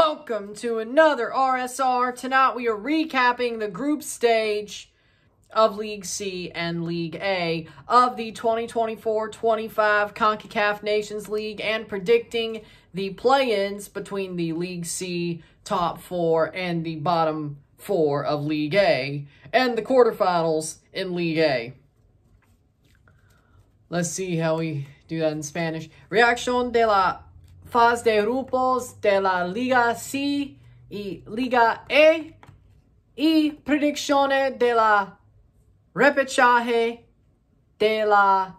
Welcome to another RSR. Tonight we are recapping the group stage of League C and League A of the 2024-25 CONCACAF Nations League and predicting the play-ins between the League C top four and the bottom four of League A and the quarterfinals in League A. Let's see how we do that in Spanish. Reacción de la fase de grupos de la Liga C y Liga E y predicciones de la repechaje de la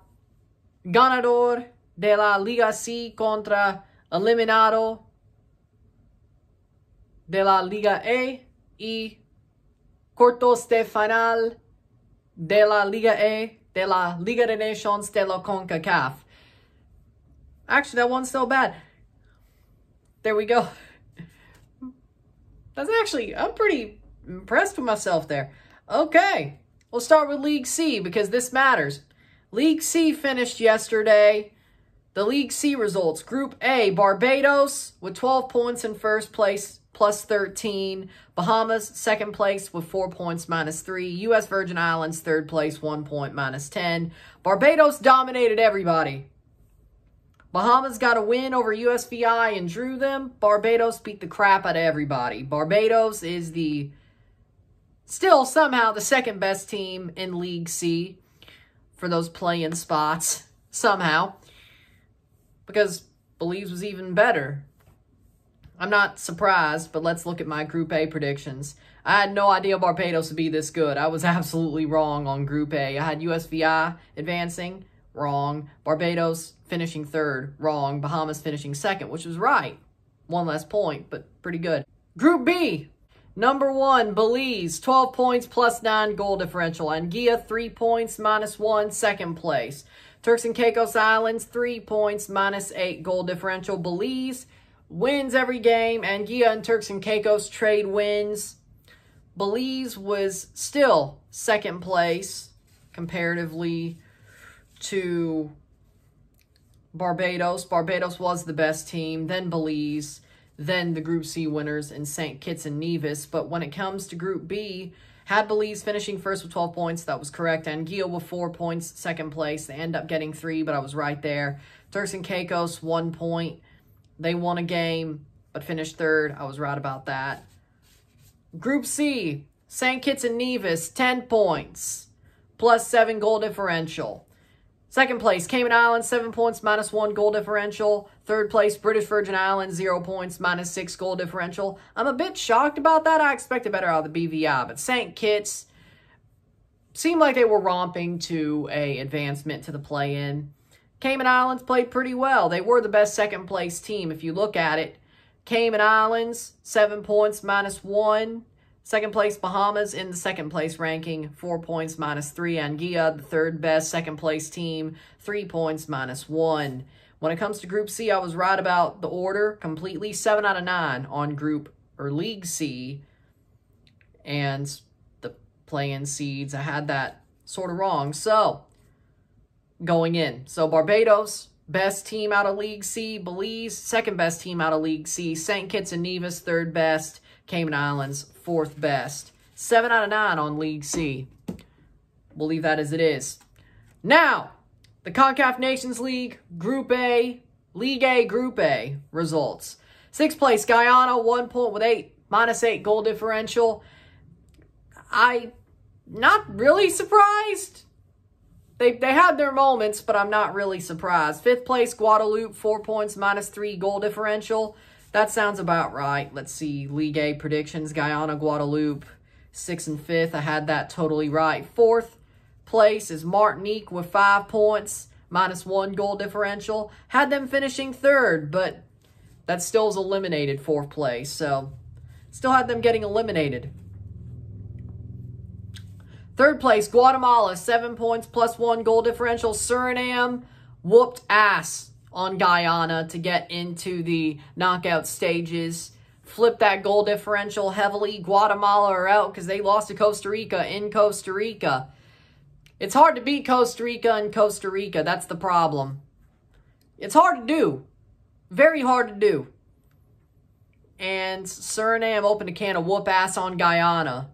ganador de la Liga C contra eliminado de la Liga E y cortos de final de la Liga E de la Liga de Nations de la CONCACAF. Actually, that one's so bad. There we go. That's actually, I'm pretty impressed with myself there. Okay, we'll start with League C because this matters. League C finished yesterday. The League C results. Group A, Barbados with 12 points in first place, plus 13. Bahamas, second place with 4 points, minus 3. U.S. Virgin Islands, third place, 1 point, minus 10. Barbados dominated everybody. Bahamas got a win over USVI and drew them. Barbados beat the crap out of everybody. Barbados is the still somehow the second best team in League C for those playing spots. Somehow. Because Belize was even better. I'm not surprised, but let's look at my Group A predictions. I had no idea Barbados would be this good. I was absolutely wrong on Group A. I had USVI advancing. Wrong. Barbados finishing third. Wrong. Bahamas finishing second, which was right. One less point, but pretty good. Group B. Number one, Belize, 12 points plus 9 goal differential. Anguilla, 3 points minus 1, second place. Turks and Caicos Islands, 3 points minus 8 goal differential. Belize wins every game. Anguilla and Turks and Caicos trade wins. Belize was still second place comparatively to Barbados. Barbados was the best team, then Belize, then the Group C winners in St. Kitts and Nevis. But when it comes to Group B, had Belize finishing first with 12 points. That was correct. And Anguilla with four points, second place. They end up getting three, but I was right there. Turks and Caicos, one point. They won a game, but finished third. I was right about that. Group C, St. Kitts and Nevis, 10 points, plus seven goal differential. Second place, Cayman Islands, 7 points, minus 1 goal differential. Third place, British Virgin Islands, 0 points, minus 6 goal differential. I'm a bit shocked about that. I expected better out of the BVI, but St. Kitts seemed like they were romping to a advancement to the play-in. Cayman Islands played pretty well. They were the best second place team if you look at it. Cayman Islands, 7 points, minus 1. Second place, Bahamas in the second place ranking, four points minus three. Anguilla, the third best second place team, three points minus one. When it comes to Group C, I was right about the order completely. Seven out of nine on Group or League C. And the play-in seeds, I had that sort of wrong. So, going in. So, Barbados, best team out of League C. Belize, second best team out of League C. St. Kitts and Nevis, third best. Cayman Islands, fourth best. 7 out of 9 on League C. We'll leave that as it is. Now, the CONCACAF Nations League, Group A, League A, Group A results. Sixth place, Guyana, one point with eight, minus eight goal differential. I, not really surprised. They, they had their moments, but I'm not really surprised. Fifth place, Guadeloupe, four points, minus three goal differential. That sounds about right. Let's see. League A predictions. Guyana, Guadeloupe, 6th and 5th. I had that totally right. Fourth place is Martinique with 5 points, minus 1 goal differential. Had them finishing third, but that still is eliminated fourth place. So, still had them getting eliminated. Third place, Guatemala, 7 points plus 1 goal differential. Suriname whooped ass on Guyana to get into the knockout stages. Flip that goal differential heavily. Guatemala are out because they lost to Costa Rica in Costa Rica. It's hard to beat Costa Rica in Costa Rica. That's the problem. It's hard to do. Very hard to do. and Suriname opened a can of whoop ass on Guyana.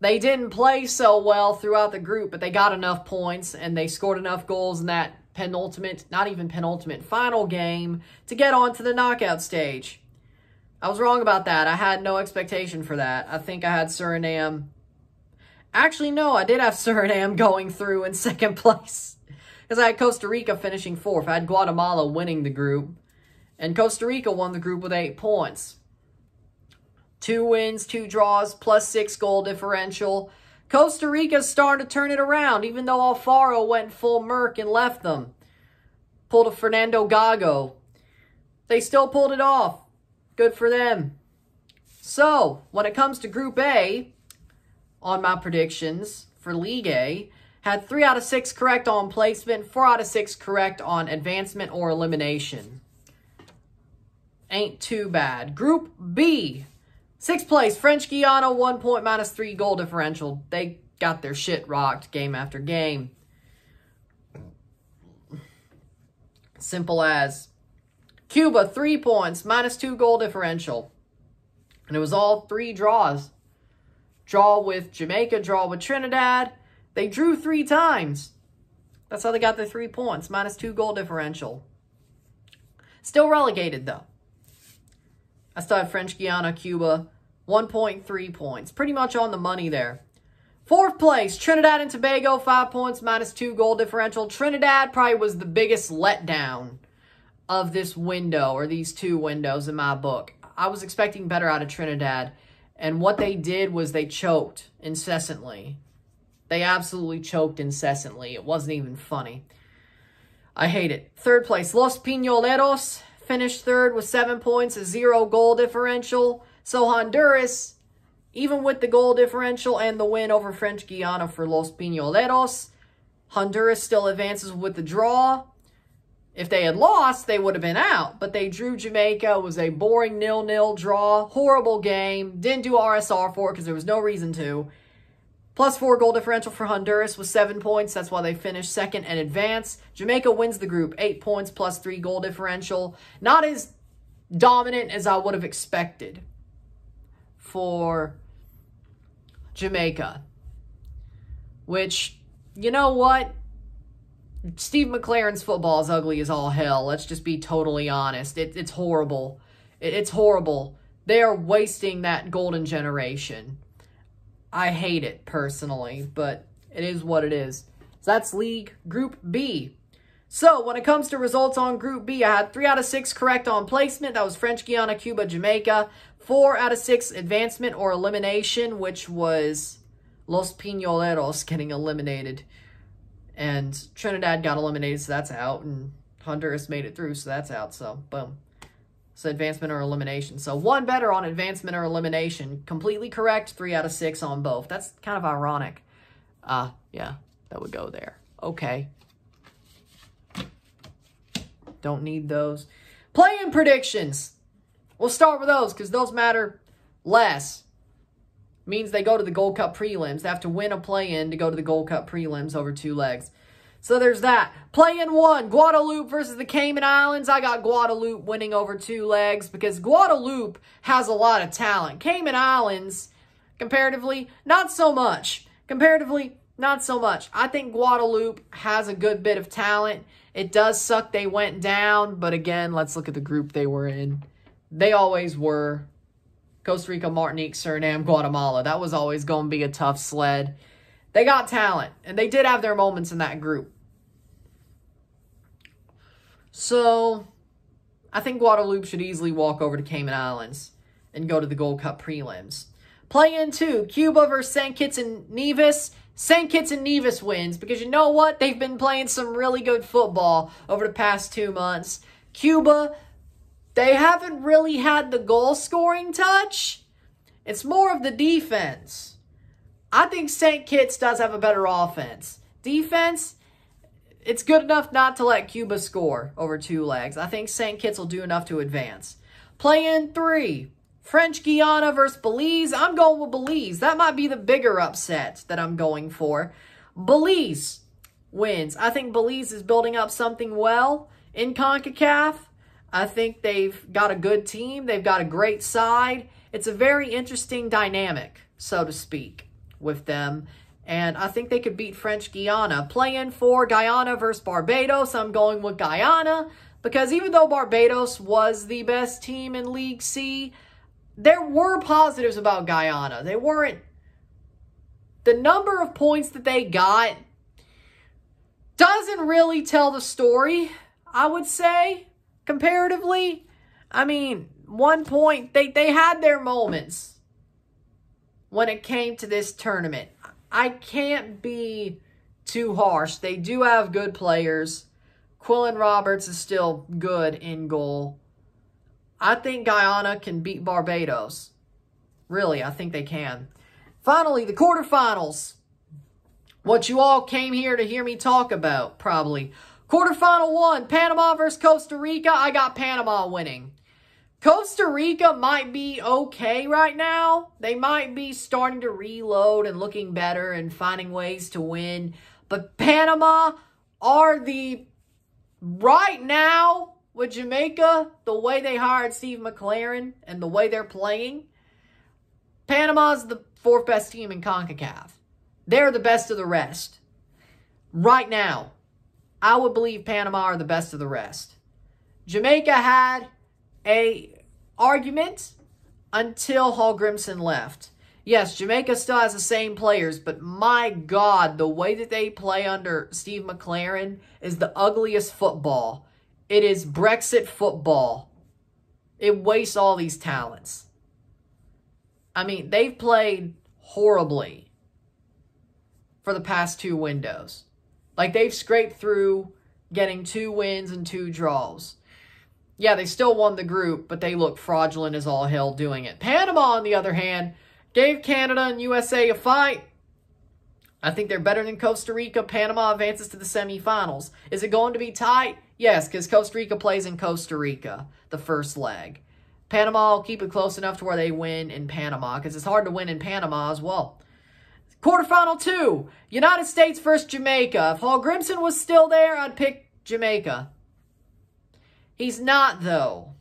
They didn't play so well throughout the group, but they got enough points and they scored enough goals in that penultimate, not even penultimate, final game to get on to the knockout stage. I was wrong about that. I had no expectation for that. I think I had Suriname. Actually, no, I did have Suriname going through in second place. Because I had Costa Rica finishing fourth. I had Guatemala winning the group. And Costa Rica won the group with eight points. Two wins, two draws, plus six goal differential. Costa Rica's starting to turn it around, even though Alfaro went full Merc and left them. Pulled a Fernando Gago. They still pulled it off. Good for them. So, when it comes to Group A, on my predictions for League A, had 3 out of 6 correct on placement, 4 out of 6 correct on advancement or elimination. Ain't too bad. Group B, Sixth place, French Guiana, one point minus three goal differential. They got their shit rocked game after game. Simple as. Cuba, three points, minus two goal differential. And it was all three draws. Draw with Jamaica, draw with Trinidad. They drew three times. That's how they got their three points, minus two goal differential. Still relegated, though. I still have French Guiana, Cuba, 1.3 points. Pretty much on the money there. Fourth place, Trinidad and Tobago, 5 points, minus 2 goal differential. Trinidad probably was the biggest letdown of this window, or these two windows in my book. I was expecting better out of Trinidad, and what they did was they choked incessantly. They absolutely choked incessantly. It wasn't even funny. I hate it. Third place, Los Pinoleros finished third with seven points, a zero goal differential. So Honduras, even with the goal differential and the win over French Guiana for Los Pinoleros, Honduras still advances with the draw. If they had lost, they would have been out, but they drew Jamaica. It was a boring nil-nil draw. Horrible game. Didn't do RSR for it because there was no reason to. Plus four goal differential for Honduras with seven points. That's why they finished second and advance. Jamaica wins the group. Eight points plus three goal differential. Not as dominant as I would have expected for Jamaica. Which, you know what? Steve McClaren's football is ugly as all hell. Let's just be totally honest. It, it's horrible. It, it's horrible. They are wasting that golden generation. I hate it personally, but it is what it is. So that's League Group B. So when it comes to results on Group B, I had 3 out of 6 correct on placement. That was French Guiana, Cuba, Jamaica. 4 out of 6 advancement or elimination, which was Los Pinoleros getting eliminated. And Trinidad got eliminated, so that's out. And Honduras made it through, so that's out. So, boom. So advancement or elimination. So one better on advancement or elimination. Completely correct. Three out of six on both. That's kind of ironic. Uh, yeah, that would go there. Okay. Don't need those. Play-in predictions. We'll start with those because those matter less. Means they go to the Gold Cup prelims. They have to win a play-in to go to the Gold Cup prelims over two legs. So there's that. Play in one, Guadeloupe versus the Cayman Islands. I got Guadeloupe winning over two legs because Guadeloupe has a lot of talent. Cayman Islands, comparatively, not so much. Comparatively, not so much. I think Guadeloupe has a good bit of talent. It does suck they went down, but again, let's look at the group they were in. They always were. Costa Rica, Martinique, Suriname, Guatemala. That was always going to be a tough sled. They got talent, and they did have their moments in that group. So, I think Guadeloupe should easily walk over to Cayman Islands and go to the Gold Cup prelims. Play in two, Cuba versus St. Kitts and Nevis. St. Kitts and Nevis wins because you know what? They've been playing some really good football over the past two months. Cuba, they haven't really had the goal scoring touch. It's more of the defense. I think St. Kitts does have a better offense. Defense, it's good enough not to let Cuba score over two legs. I think St. Kitts will do enough to advance. Play in three. French Guiana versus Belize. I'm going with Belize. That might be the bigger upset that I'm going for. Belize wins. I think Belize is building up something well in CONCACAF. I think they've got a good team. They've got a great side. It's a very interesting dynamic, so to speak, with them. And I think they could beat French Guiana. Playing for Guyana versus Barbados, I'm going with Guyana because even though Barbados was the best team in League C, there were positives about Guyana. They weren't. The number of points that they got doesn't really tell the story, I would say, comparatively. I mean, one point, they, they had their moments when it came to this tournament. I can't be too harsh. They do have good players. Quillan Roberts is still good in goal. I think Guyana can beat Barbados. Really, I think they can. Finally, the quarterfinals. What you all came here to hear me talk about, probably. Quarterfinal one, Panama versus Costa Rica. I got Panama winning. Costa Rica might be okay right now. They might be starting to reload and looking better and finding ways to win. But Panama are the, right now, with Jamaica, the way they hired Steve McClaren and the way they're playing, Panama's the fourth best team in CONCACAF. They're the best of the rest. Right now, I would believe Panama are the best of the rest. Jamaica had a argument until Hallgrímsson left. Yes, Jamaica still has the same players, but my God, the way that they play under Steve McClaren is the ugliest football. It is Brexit football. It wastes all these talents. I mean, they've played horribly for the past two windows. Like, they've scraped through getting two wins and two draws. Yeah, they still won the group, but they look fraudulent as all hell doing it. Panama, on the other hand, gave Canada and USA a fight. I think they're better than Costa Rica. Panama advances to the semifinals. Is it going to be tight? Yes, because Costa Rica plays in Costa Rica, the first leg. Panama will keep it close enough to where they win in Panama, because it's hard to win in Panama as well. Quarterfinal two, United States versus Jamaica. If Hallgrímsson was still there, I'd pick Jamaica. He's not, though.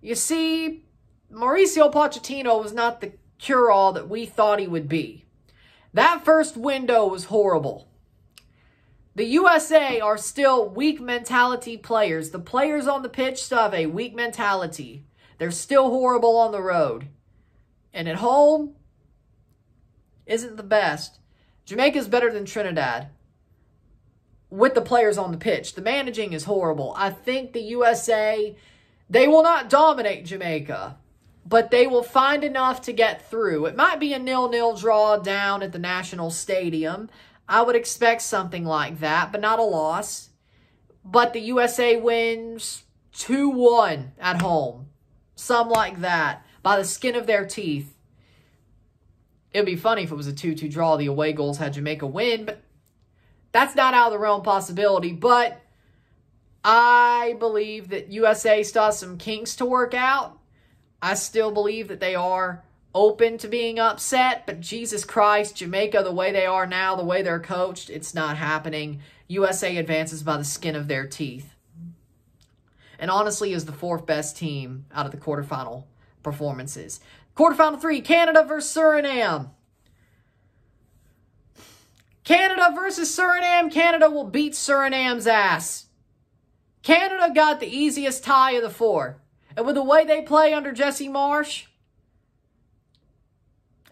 You see, Mauricio Pochettino was not the cure-all that we thought he would be. That first window was horrible. The USA are still weak mentality players. The players on the pitch still have a weak mentality. They're still horrible on the road. And at home, isn't the best. Jamaica's better than Trinidad with the players on the pitch. The managing is horrible. I think the USA, they will not dominate Jamaica, but they will find enough to get through. It might be a nil-nil draw down at the National Stadium. I would expect something like that, but not a loss. But the USA wins 2-1 at home. Some like that, by the skin of their teeth. It would be funny if it was a 2-2 draw. The away goals had Jamaica win, but that's not out of the realm possibility, but I believe that USA still has some kinks to work out. I still believe that they are open to being upset, but Jesus Christ, Jamaica, the way they are now, the way they're coached, it's not happening. USA advances by the skin of their teeth. And honestly is the fourth best team out of the quarterfinal performances. Quarterfinal three, Canada versus Suriname. Canada versus Suriname. Canada will beat Suriname's ass. Canada got the easiest tie of the four. And with the way they play under Jesse Marsch,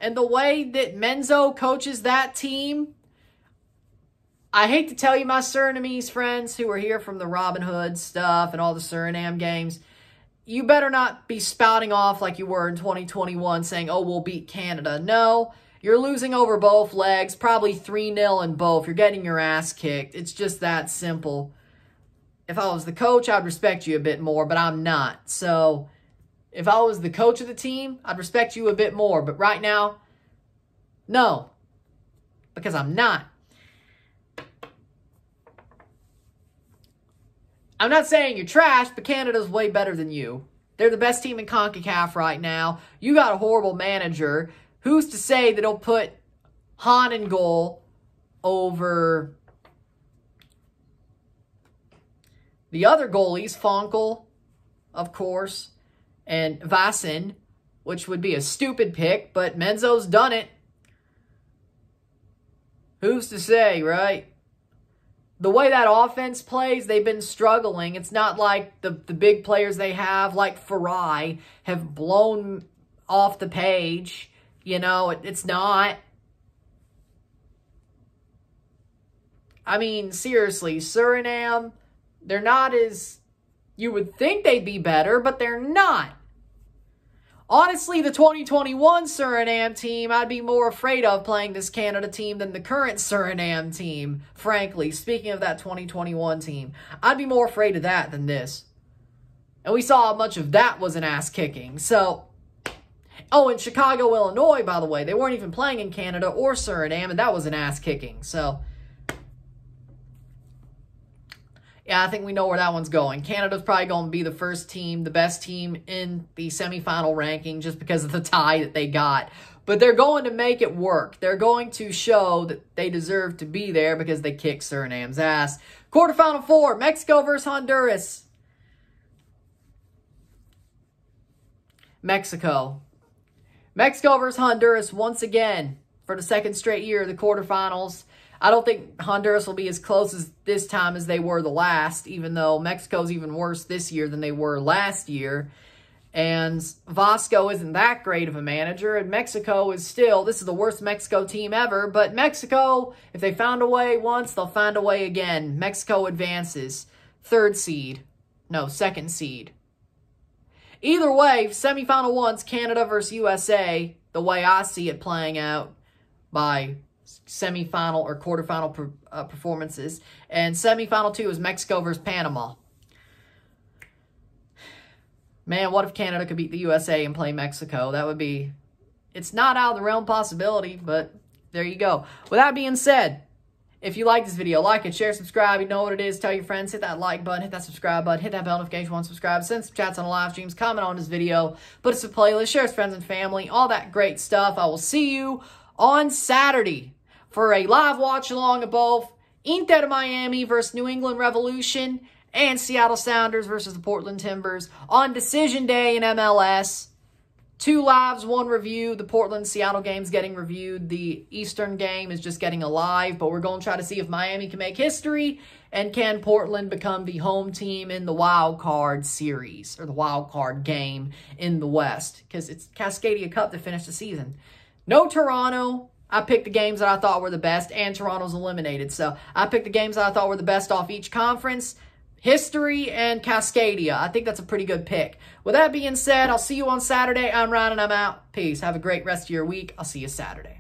and the way that Menzo coaches that team, I hate to tell you, my Surinamese friends who are here from the Robin Hood stuff and all the Suriname games, you better not be spouting off like you were in 2021 saying, oh, we'll beat Canada. No, you're losing over both legs, probably 3-0 in both. You're getting your ass kicked. It's just that simple. If I was the coach, I'd respect you a bit more, but I'm not. So if I was the coach of the team, I'd respect you a bit more. But right now, no, because I'm not. I'm not saying you're trash, but Canada's way better than you. They're the best team in CONCACAF right now. You got a horrible manager Who's to say that he'll put Hahn in goal over the other goalies, Fonkel of course, and Vaessen, which would be a stupid pick, but Menzo's done it. Who's to say, right? The way that offense plays, they've been struggling. It's not like the, the big players they have, like Farai, have blown off the page. You know, it, it's not. I mean, seriously, Suriname, they're not as you would think they'd be better, but they're not. Honestly, the 2021 Suriname team, I'd be more afraid of playing this Canada team than the current Suriname team, frankly. Speaking of that 2021 team, I'd be more afraid of that than this. And we saw how much of that was an ass kicking. So, oh, in Chicago, Illinois, by the way, they weren't even playing in Canada or Suriname, and that was an ass kicking. So, Yeah, I think we know where that one's going. Canada's probably going to be the first team, the best team in the semifinal ranking just because of the tie that they got. But they're going to make it work. They're going to show that they deserve to be there because they kicked Suriname's ass. Quarterfinal four, Mexico versus Honduras. Mexico. Mexico versus Honduras once again for the second straight year of the quarterfinals. I don't think Honduras will be as close as this time as they were the last, even though Mexico's even worse this year than they were last year. And Vasco isn't that great of a manager, and Mexico is still, this is the worst Mexico team ever, but Mexico, if they found a way once, they'll find a way again. Mexico advances. Third seed. No, second seed. Either way, semifinal one's Canada versus USA, the way I see it playing out by semifinal or quarterfinal per, uh, performances. And semifinal two is Mexico versus Panama. Man, what if Canada could beat the USA and play Mexico? That would be, it's not out of the realm possibility, but there you go. With that being said, if you like this video, like it, share, subscribe. You know what it is. Tell your friends. Hit that like button. Hit that subscribe button. Hit that bell notification once subscribe. Send some chats on the live streams. Comment on this video. Put us a playlist. Share with friends and family. All that great stuff. I will see you on Saturday for a live watch along of both Inter Miami versus New England Revolution and Seattle Sounders versus the Portland Timbers on decision day in MLS. Two lives, one review. The Portland Seattle game's getting reviewed. The Eastern game is just getting alive, but we're going to try to see if Miami can make history and can Portland become the home team in the wild card series or the wild card game in the West because it's Cascadia Cup to finish the season. No Toronto, I picked the games that I thought were the best, and Toronto's eliminated. So I picked the games that I thought were the best off each conference. History and Cascadia. I think that's a pretty good pick. With that being said, I'll see you on Saturday. I'm Ryan and I'm out. Peace. Have a great rest of your week. I'll see you Saturday.